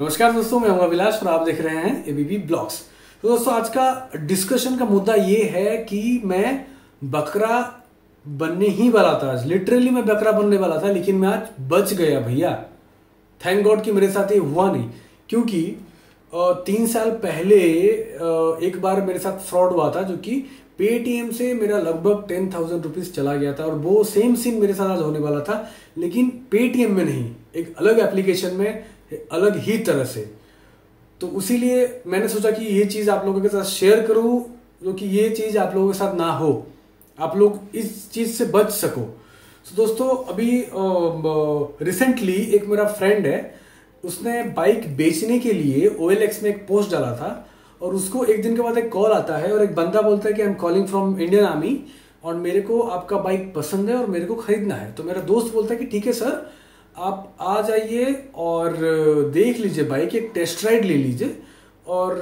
नमस्कार दोस्तों, मैं हूँ अभिलाष और आप देख रहे हैं एबीबी ब्लॉग्स तो दोस्तों, आज का डिस्कशन का मुद्दा ये है कि मैं बकरा बनने ही वाला था, आज। लिटरली मैं बकरा बनने वाला था, लेकिन मैं आज बच गया भैया। थैंक गॉड कि मेरे साथ ये हुआ नहीं, क्योंकि तीन साल पहले एक बार मेरे साथ फ्रॉड हुआ था, जो कि पेटीएम से मेरा लगभग टेन थाउज़ेंड रुपीज़ चला गया था, और वो सेम सीन मेरे साथ आज होने वाला था, लेकिन पेटीएम में नहीं, एक अलग एप्लीकेशन में अलग ही तरह से। तो उसीलिए मैंने सोचा कि ये चीज़ आप लोगों के साथ शेयर करूँ, जो कि ये चीज़ आप लोगों के साथ ना हो। आप लोग इस चीज़ से बच सको। तो दोस्तों, अभी रिसेंटली एक मेरा फ्रेंड है, उसने बाइक बेचने के लिए ओएलएक्स में एक पोस्ट डाला था, और उसको एक दिन के बाद एक कॉल आता है, और एक बंदा बोलता है कि I am calling from Indian army और मेरे को आपका बाइक पसंद है और मेरे को खरीदना है। तो मेरा दोस्त बोलता है कि, ठीक है सर आप आ जाइए और देख लीजिए बाइक एक टेस्ट राइड ले लीजिए और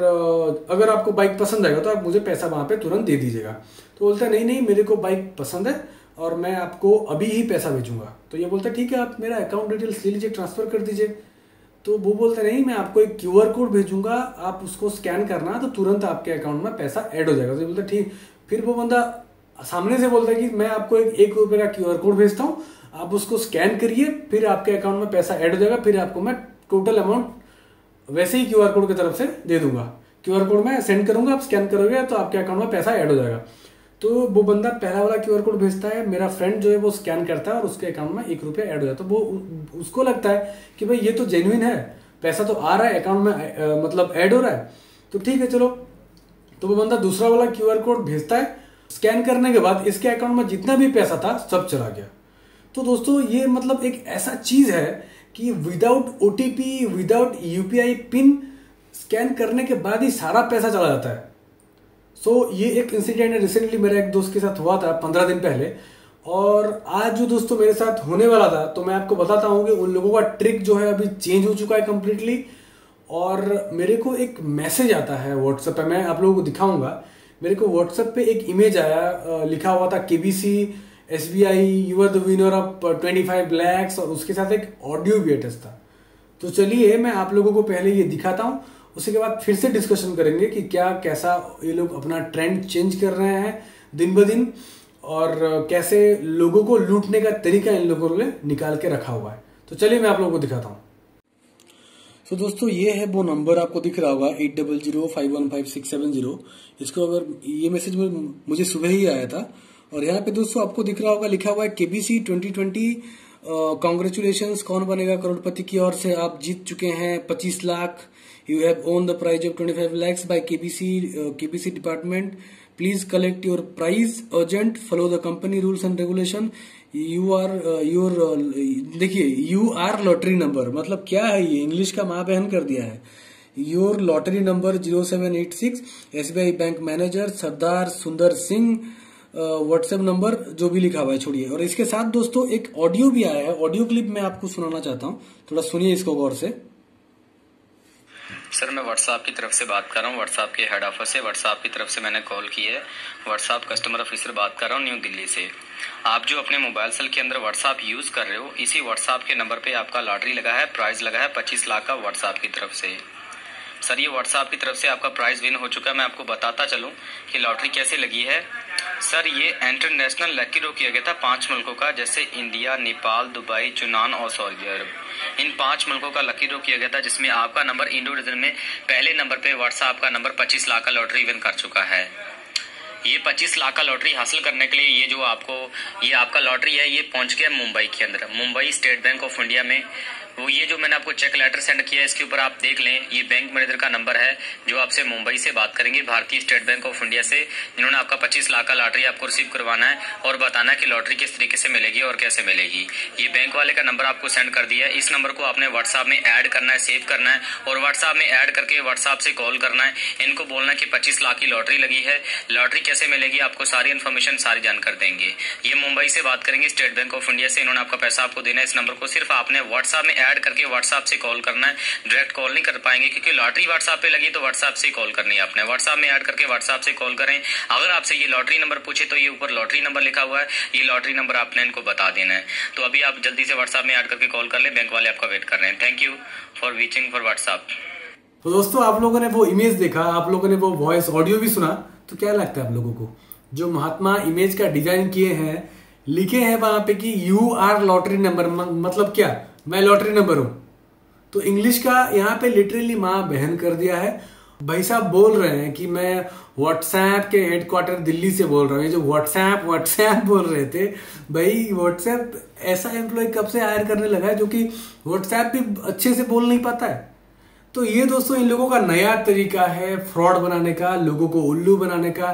अगर आपको बाइक पसंद आएगा तो आप मुझे पैसा वहाँ पे तुरंत दे दीजिएगा। तो बोलता है, नहीं नहीं, मेरे को बाइक पसंद है और मैं आपको अभी ही पैसा भेजूँगा। तो ये बोलता है, ठीक है, आप मेरा अकाउंट डिटेल्स ले लीजिए ट्रांसफ़र कर दीजिए। तो वो बोलते नहीं, मैं आपको एक क्यूआर कोड भेजूँगा, आप उसको स्कैन करना तो तुरंत आपके अकाउंट में पैसा ऐड हो जाएगा। तो बोलते ठीक। फिर वो बंदा सामने से बोलता है कि, मैं आपको एक एक रुपये का क्यूआर कोड भेजता हूँ आप उसको स्कैन करिए, फिर आपके अकाउंट में पैसा ऐड हो जाएगा, फिर आपको मैं टोटल अमाउंट वैसे ही क्यूआर कोड की तरफ़ से दे दूँगा। क्यूआर कोड मैं सेंड करूँगा, आप स्कैन करोगे तो आपके अकाउंट में पैसा ऐड हो जाएगा। तो वो बंदा पहला वाला क्यूआर कोड भेजता है, मेरा फ्रेंड जो है वो स्कैन करता है और उसके अकाउंट में एक रुपया ऐड हो जाता है। तो वो उसको लगता है कि भाई ये तो जेन्युइन है, पैसा तो आ रहा है अकाउंट में मतलब ऐड हो रहा है। तो ठीक है, चलो। तो वो बंदा दूसरा वाला क्यूआर कोड भेजता है स्कैन करने के बाद इसके अकाउंट में जितना भी पैसा था, सब चला गया। तो दोस्तों ये मतलब एक ऐसा चीज़ है कि without OTP without UPI PIN scan करने के बाद ही सारा पैसा चला जाता है। सो so, ये एक इंसिडेंट रिसेंटली मेरा एक दोस्त के साथ हुआ था पंद्रह दिन पहले। और आज जो दोस्तों मेरे साथ होने वाला था तो मैं आपको बताता हूँ कि उन लोगों का ट्रिक जो है अभी चेंज हो चुका है कम्प्लीटली और मेरे को एक मैसेज आता है व्हाट्सएप पे। मैं आप लोगों को दिखाऊँगा। मेरे को व्हाट्सएप पे एक इमेज आया लिखा हुआ था KBC S B I you are the winner of twenty five lakhs और उसके साथ एक ऑडियो भी अटैच था। तो चलिए मैं आप लोगों को पहले ये दिखाता हूँ, उसके बाद फिर से डिस्कशन करेंगे कि क्या, कैसा ये लोग अपना ट्रेंड चेंज कर रहे हैं दिन ब दिन और कैसे लोगों को लूटने का तरीका इन लोगों ने निकाल के रखा हुआ है। तो चलिए मैं आप लोगों को दिखाता हूँ। तो दोस्तों, ये है वो नंबर आपको दिख रहा होगा eight double zero five one five six seven zero इसको अगर, ये मैसेज मुझे सुबह ही आया था और यहाँ पे दोस्तों आपको दिख रहा होगा, लिखा हुआ है केबीसी ट्वेंटी ट्वेंटी कॉन्ग्रेचुलेशन कौन बनेगा करोड़पति की ओर से? आप जीत चुके हैं पच्चीस lakh. You have won the prize of twenty five lakhs by KBC KBC department please collect your prize urgent follow the company rules and regulation you are your देखिए you are lottery number मतलब क्या है ये? English का माँ बहन कर दिया है। Your lottery number zero seven eight six S B I bank manager Sardar Sundar Singh WhatsApp number जो भी लिखा हुआ है, छोड़िए। और इसके साथ दोस्तों, एक ऑडियो भी आया है। ऑडियो क्लिप मैं आपको सुनाना चाहता हूँ। थोड़ा सुनिए इसको गौर से। सर, मैं व्हाट्सएप की तरफ़ से बात कर रहा हूँ। व्हाट्सएप के हेड ऑफ़िस से। व्हाट्सएप की तरफ़ से मैंने कॉल की है। व्हाट्सएप कस्टमर ऑफिसर बात कर रहा हूँ न्यू दिल्ली से। आप जो अपने मोबाइल सेल के अंदर व्हाट्सएप यूज़ कर रहे हो, इसी व्हाट्सएप के नंबर पे आपका लॉटरी लगा है प्राइज लगा है, पच्चीस लाख का व्हाट्सएप की तरफ़ से। सर, ये व्हाट्सएप की तरफ़ से आपका प्राइज विन हो चुका है। मैं आपको बताता चलूँ कि लॉटरी कैसे लगी है। सर, ये इंटरनेशनल लकी ड्रॉ किया गया था पाँच मुल्कों का, जैसे इंडिया नेपाल दुबई चुनान और सऊदी अरब इन पाँच मुल्कों का लकी ड्रॉ किया गया था, जिसमें आपका नंबर इंडो डिजन में पहले नंबर पे व्हाट्सएप का नंबर पच्चीस लाख का लॉटरी विन कर चुका है। ये 25 लाख का लॉटरी हासिल करने के लिए ये जो आपको, ये आपका लॉटरी है, ये पहुँच गया मुंबई के अंदर। Mumbai State Bank of India में वो ये जो मैंने आपको चेक लेटर सेंड किया है, इसके ऊपर आप देख लें, ये बैंक मैनेजर का नंबर है, जो आपसे मुंबई से बात करेंगे, भारतीय स्टेट बैंक ऑफ़ इंडिया से, जिन्होंने आपका पच्चीस लाख का लॉटरी आपको रिसीव करवाना है, और बताना है कि लॉटरी किस तरीके से मिलेगी और कैसे मिलेगी। ये बैंक वाले का नंबर आपको सेंड कर दिया है, इस नंबर को आपने व्हाट्सएप में एड करना है सेव करना है, और व्हाट्सएप में एड करके व्हाट्सएप से कॉल करना है। इनको बोलना है कि पच्चीस लाख की लॉटरी लगी है लॉटरी कैसे मिलेगी, आपको सारी इन्फॉर्मेशन सारी जानकर देंगे। ये मुंबई से बात करेंगे स्टेट बैंक ऑफ़ इंडिया से, इन्होंने आपका पैसा आपको देना है, इस नंबर को सिर्फ़ आपने व्हाट्सएप में ऐड करके व्हाट्सएप से कॉल करना है। डायरेक्ट कॉल नहीं कर पाएँगे क्योंकि लॉटरी व्हाट्सएप पे लगी तो व्हाट्सएप से कॉल करनी है आपने। व्हाट्सएप में ऐड करके व्हाट्सएप से कॉल करें। अगर आपसे ये लॉटरी नंबर पूछे तो ये ऊपर लॉटरी नंबर लिखा हुआ है। ये लॉटरी नंबर आपने इनको बता देना है। तो अभी आप जल्दी से व्हाट्सएप में ऐड करके कॉल कर ले। बैंक वाले आपका वेट कर रहे हैं। Thank you for watching for WhatsApp तो दोस्तों, आप लोगों ने वो इमेज देखा, आप लोगों ने वो वॉइस ऑडियो भी सुना। तो क्या लगता है आप लोगों को? जो महात्मा इमेज का डिज़ाइन किए हैं, लिखे हैं वहाँ पे कि यू आर लॉटरी नंबर मतलब क्या? मैं लॉटरी नंबर हूँ। तो इंग्लिश का यहाँ पे लिटरली माँ बहन कर दिया है। भाई साहब बोल रहे हैं कि मैं व्हाट्सएप के हेडक्वार्टर दिल्ली से बोल रहा हूँ। जो व्हाट्सएप व्हाट्सएप बोल रहे थे, भाई व्हाट्सएप ऐसा एम्प्लॉय कब से हायर करने लगा है जो कि व्हाट्सएप भी अच्छे से बोल नहीं पाता है? तो ये दोस्तों इन लोगों का नया तरीका है फ्रॉड बनाने का, लोगों को उल्लू बनाने का,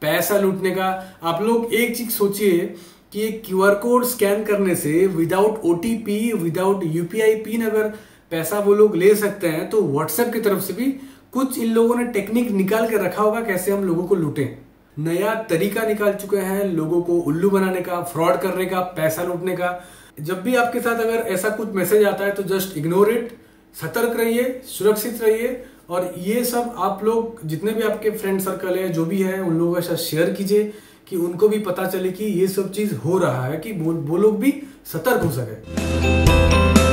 पैसा लूटने का। आप लोग एक चीज़ सोचिए कि क्यू आर कोड स्कैन करने से without OTP without UPI PIN अगर पैसा वो लोग ले सकते हैं तो व्हाट्सएप की तरफ़ से भी कुछ इन लोगों ने टेक्निक निकाल के रखा होगा कैसे हम लोगों को लूटें। नया तरीका निकाल चुके हैं लोगों को उल्लू बनाने का फ्रॉड करने का, पैसा लूटने का। जब भी आपके साथ अगर ऐसा कुछ मैसेज आता है तो जस्ट इग्नोर इट सतर्क रहिए, सुरक्षित रहिए, और ये सब आप लोग जितने भी आपके फ्रेंड सर्कल है, जो भी है, उन लोगों के साथ शेयर कीजिए। कि उनको भी पता चले कि ये सब चीज़ हो रहा है कि वो, लोग भी सतर्क हो सके।